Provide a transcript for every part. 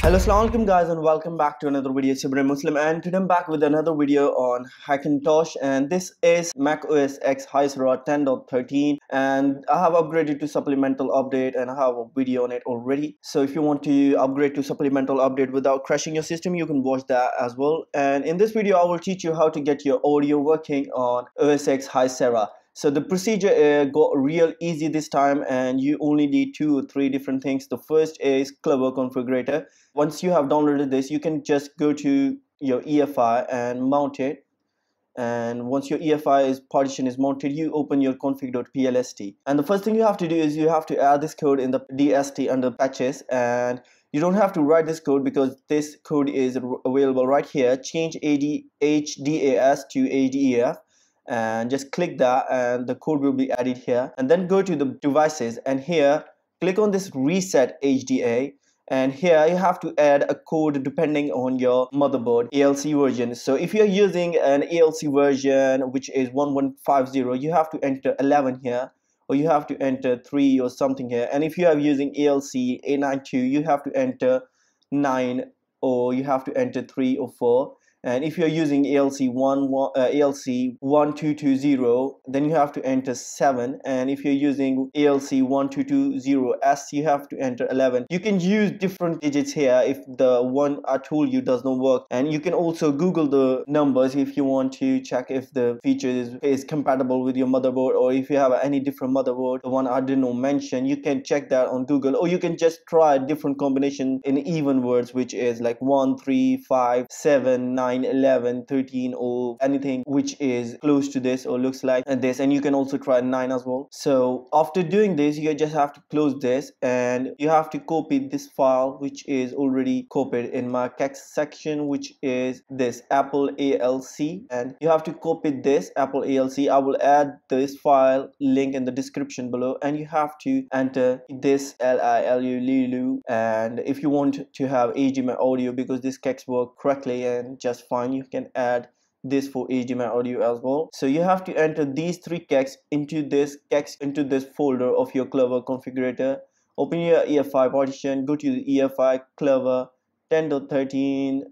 Hello, Assalamualaikum guys and welcome back to another video. It's Muslim and today I'm back with another video on Hackintosh and this is Mac OS X High Sierra 10.13 and I have upgraded to supplemental update and I have a video on it already. So if you want to upgrade to supplemental update without crashing your system, you can watch that as well. And in this video, I will teach you how to get your audio working on OS X High Sierra. So the procedure uh, got real easy this time and you only need two or three different things. The first is Clover Configurator. Once you have downloaded this, you can just go to your EFI and mount it. And once your EFI is partition is mounted, you open your config.plist. And the first thing you have to do is you have to add this code in the DSDT under patches and you don't have to write this code because this code is available right here. Change AD, HDAS to HDEF and just click that and the code will be added here. And then go to the devices and here click on this reset HDA and here you have to add a code depending on your motherboard ALC version. So if you're using an ALC version which is 1150 you have to enter 11 here or you have to enter 3 or something here. And if you are using ALC 892 you have to enter 9 or you have to enter 3 or 4 and if you're using ALC 1 uh, ALC 1220 then you have to enter 7 and if you're using ALC 1220S you have to enter 11 you can use different digits here if the one I told you does not work. And you can also google the numbers if you want to check if the feature is, is compatible with your motherboard or if you have any different motherboard the one I did not mention. You can check that on Google or you can just try different combination in even words which is like 1 3 5 7 9 9 11 13 or anything which is close to this or looks like this. And you can also try 9 as well. So after doing this you just have to close this and you have to copy this file which is already copied in my text section which is this AppleALC and you have to copy this AppleALC i will add this file link in the description below. And you have to enter this Lilu and if you want to have HDMI audio because this text work correctly and just fine. You can add this for HDMI audio as well. So you have to enter these three keys into this keys into this folder of your Clover Configurator. Open your EFI partition go to the EFI Clover 10.13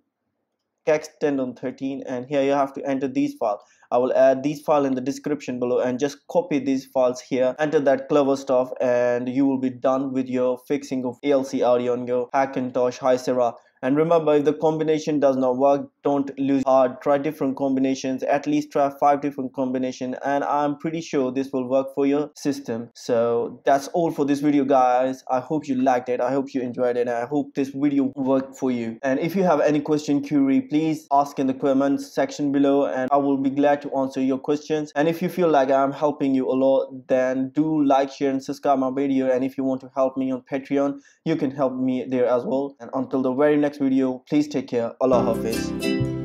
kexts 10.13 and here you have to enter these files. I will add these file in the description below and just copy these files here. Enter that clever stuff and you will be done with your fixing of ALC audio on your Hackintosh High Sierra and remember if the combination does not work don't lose. Heart try different combinations. At least try five different combinations and i'm pretty sure this will work for your system. So that's all for this video guys. I hope you liked it. I hope you enjoyed it i hope this video worked for you. And if you have any question query please ask in the comments section below and i will be glad to answer your questions. And if you feel like i'm helping you a lot then do like share and subscribe my video. And if you want to help me on patreon you can help me there as well. And until the very next video. Please take care. Allah hafiz